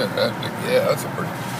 shit. That, yeah, that's a pretty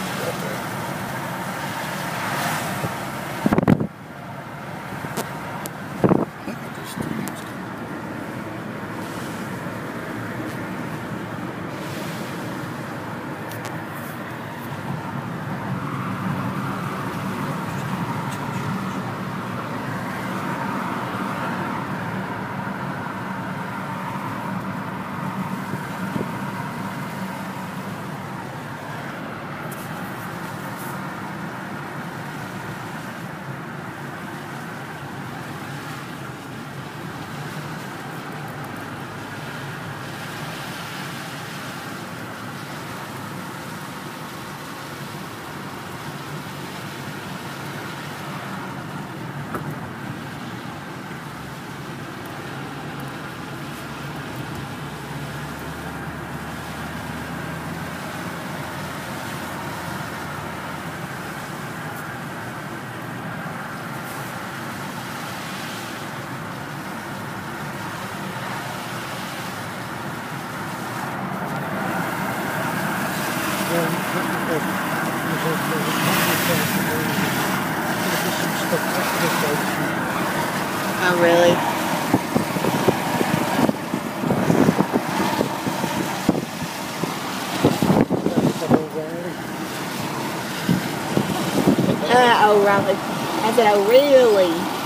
Oh, really? Uh, oh, really? I said, oh, really?